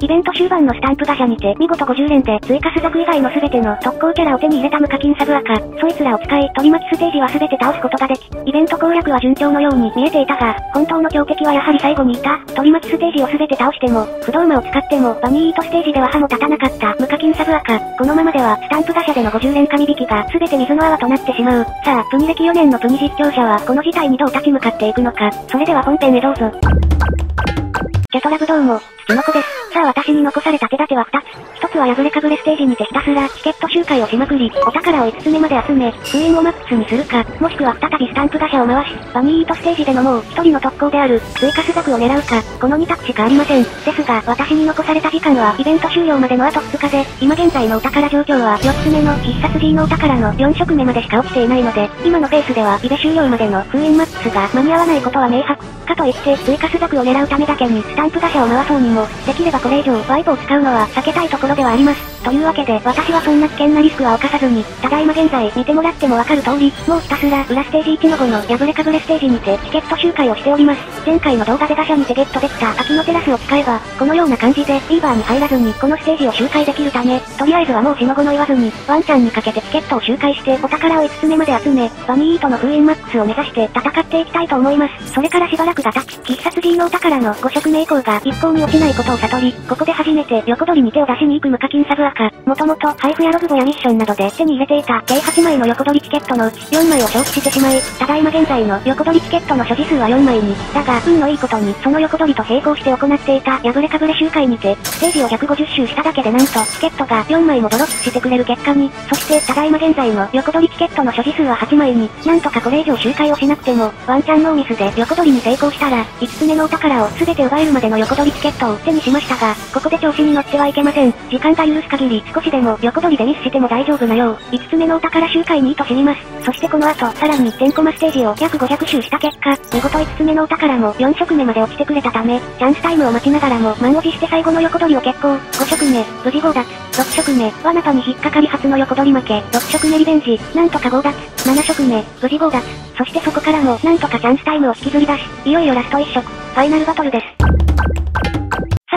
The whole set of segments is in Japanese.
イベント終盤のスタンプガシャにて、見事50連で追加種族以外の全ての特攻キャラを手に入れた無課金サブアカ、そいつらを使い、取り巻きステージは全て倒すことができ、イベント攻略は順調のように見えていたが、本当の強敵はやはり最後にいた、取り巻きステージを全て倒しても、不動馬を使っても、バニーイートステージでは歯も立たなかった無課金サブアカ、このままでは、スタンプガシャでの50連神引きが全て水の泡となってしまう。さあ、プニ歴4年のプニ実況者は、この事態にどう立ち向かっていくのか、それでは本編へどうぞ。チェトラブどうも、月の子です。さあ私に残された手立ては2つ。1つは破れかぶれステージにてひたすらチケット周回をしまくり、お宝を5つ目まで集め、封印をマックスにするか、もしくは再びスタンプガシャを回し、バニーイートステージでのもう1人の特攻である、追加種族を狙うか、この2択しかありません。ですが、私に残された時間はイベント終了までのあと2日で、今現在のお宝状況は4つ目の必殺 G のお宝の4色目までしか落ちていないので、今のペースではイベ終了までの封印マックスが間に合わないことは明白。かといって、追加種族を狙うためだけにスタンプガシャを回そうにも、できればこれ以上ワイプを使うのは避けたいところではあります。というわけで、私はそんな危険なリスクは犯さずに、ただいま現在見てもらってもわかる通り、もうひたすら裏ステージ1の5の破れかぶれステージにてチケット周回をしております。前回の動画で打者にてゲットできた秋のテラスを使えば、このような感じでフィーバーに入らずにこのステージを周回できるため、とりあえずはもう死の後の言わずに、ワンチャンにかけてチケットを周回してお宝を5つ目まで集め、バニーイートの封印マックスを目指して戦っていきたいと思います。それからしばらくが経ち、必殺 G のお宝の5色目以降が一向に落ちないことを悟り、ここで初めて横取りに手を出しに行く無課金サブアカ、もともと配布やログボやミッションなどで手に入れていた計8枚の横取りチケットのうち4枚を消費してしまい、ただいま現在の横取りチケットの所持数は4枚に、だが、運のいいことにその横取りと並行して行っていた破れかぶれ周回にて、ステージを150周しただけでなんと、チケットが4枚もドロップしてくれる結果に、そしてただいま現在の横取りチケットの所持数は8枚に、なんとかこれ以上周回をしなくても、ワンチャンノーミスで横取りに成功したら、5つ目のお宝を全て奪えるまでの横取りチケットを手にしましたが、ここで調子に乗ってはいけません。時間が許す限り少しでも横取りでミスしても大丈夫なよう、5つ目のお宝周回に意図知ります。そしてこの後、さらに10コマステージを約500周した結果、見事5つ目のお宝も4色目まで落ちてくれたため、チャンスタイムを待ちながらも満を持して最後の横取りを決行。5色目、無事強奪。6色目、罠とに引っかかり初の横取り負け。6色目リベンジ、なんとか強奪。7色目、無事強奪。そしてそこからも、なんとかチャンスタイムを引きずり出し、いよいよラスト1色、ファイナルバトルです。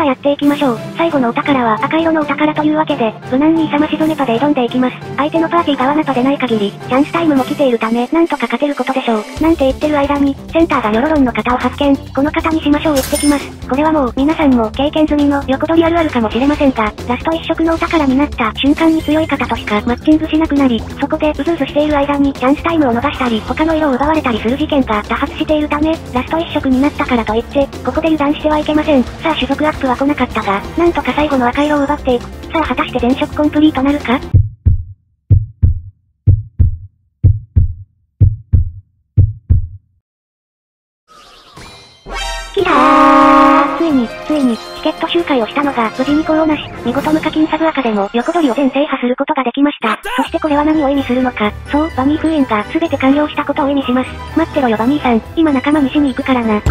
さあやっていきましょう。最後のお宝は赤色のお宝というわけで、無難に勇ましゾネパで挑んでいきます。相手のパーティーが罠と出ない限り、チャンスタイムも来ているため、なんとか勝てることでしょう。なんて言ってる間に、センターがニョロロンの方を発見。この方にしましょう行ってきます。これはもう、皆さんも経験済みの横取りあるあるかもしれませんが、ラスト一色のお宝になった瞬間に強い方としかマッチングしなくなり、そこでうずうずしている間にチャンスタイムを逃したり、他の色を奪われたりする事件が多発しているため、ラスト一色になったからといって、ここで油断してはいけません。さあ種族アップは来なかったが、なんとか最後の赤色を奪っていく。さあ果たして全色コンプリートなるか？キラーついに、ついに、チケット周回をしたのが無事に功をなし、見事無課金サブアカでも横取りを全制覇することができました。そしてこれは何を意味するのか。そう、バニー封印が全て完了したことを意味します。待ってろよバニーさん、今仲間にしに行くからな。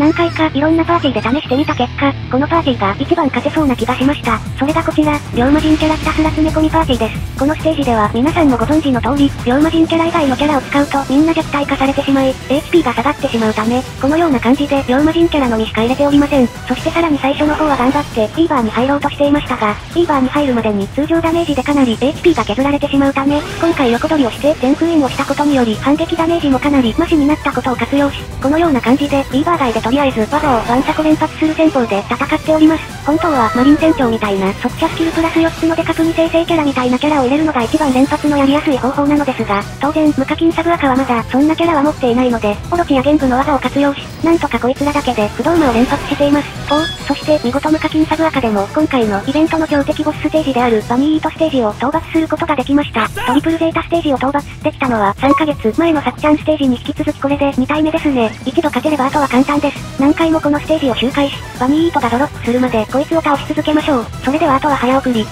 何回かいろんなパーティーで試してみた結果、このパーティーが一番勝てそうな気がしました。それがこちら、龍馬人キャラひたすら詰め込みパーティーです。このステージでは皆さんもご存知の通り、龍馬人キャラ以外のキャラを使うとみんな弱体化されてしまい、HP が下がってしまうため、このような感じで龍馬人キャラのみしか入れておりません。そしてさらに最初の方は頑張って、フィーバーに入ろうとしていましたが、フィーバーに入るまでに通常ダメージでかなり HP が削られてしまうため、今回横取りをして全封印をしたことにより反撃ダメージもかなりマシになったことを活用し、このような感じで、フィーバー外でとりあえず技をワンサコ連発する戦法で戦っております。本当はマリン船長みたいな速射スキルプラス4つのデカプニ生成キャラみたいなキャラを入れるのが一番連発のやりやすい方法なのですが、当然無課金サブアカはまだそんなキャラは持っていないので、オロチや玄武の技を活用し、なんとかこいつらだけで不動馬を連発しています。おそして見事無課金サブアカでも今回のイベントの強敵ボスステージであるバニーイートステージを討伐することができました。トリプルゼータステージを討伐できたのは3ヶ月前のサクチャンステージに引き続きこれで2体目ですね。一度勝てればあとは簡単です。何回もこのステージを周回し、バニーイートがドロップするまでこいつを倒し続けましょう。それではあとは早送り。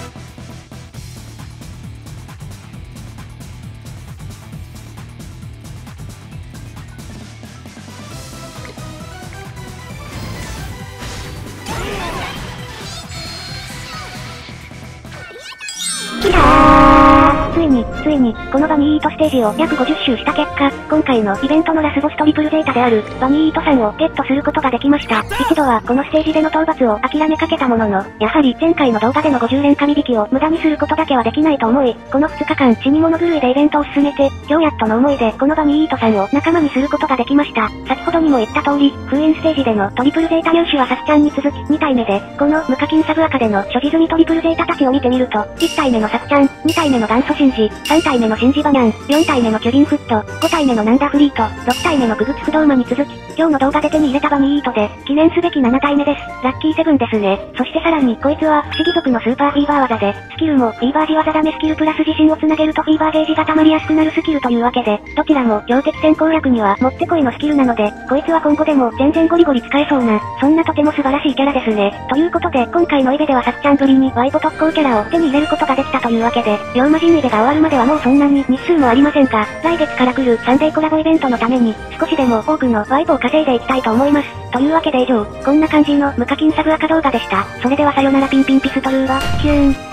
キラーついに、ついに、このバニーイートステージを約50周した結果、今回のイベントのラスボストリプルゼータである、バニーイートさんをゲットすることができました。一度はこのステージでの討伐を諦めかけたものの、やはり前回の動画での50連神引きを無駄にすることだけはできないと思い、この2日間死に物狂いでイベントを進めて、今日やっとの思いでこのバニーイートさんを仲間にすることができました。先ほどにも言った通り、封印ステージでのトリプルゼータ入手はサスちゃんに続き2体目で、この無課金サブアカでの所持済みトリプルゼータたちを見てみると、1体目のサスちゃん、2体目の元祖シンジ、3体目のシンジバニャン、4体目のキュビンフット、5体目のナンダフリート、6体目のググツ不動馬に続き、今日の動画で手に入れたバニーイートで、記念すべき7体目です。ラッキーセブンですね。そしてさらに、こいつは、不思議族のスーパーフィーバー技で、スキルも、フィーバー時技ダメスキルプラス自身を繋げるとフィーバーゲージが溜まりやすくなるスキルというわけで、どちらも、強敵戦攻略には、もってこいのスキルなので、こいつは今後でも、全然ゴリゴリ使えそうな、そんなとても素晴らしいキャラですね。ということで、今回のイベではさっちゃんぶりに、ワイボ特攻キャラを手に入れることができたというわけで、龍馬人イベが終わるまではもうそんなに日数もありませんが、来月から来るサンデーコラボイベントのために、少しでも多くのワイプを稼いでいきたいと思います。というわけで以上、こんな感じの無課金サブアカ動画でした。それではさよならピンピンピストルーは、キューン。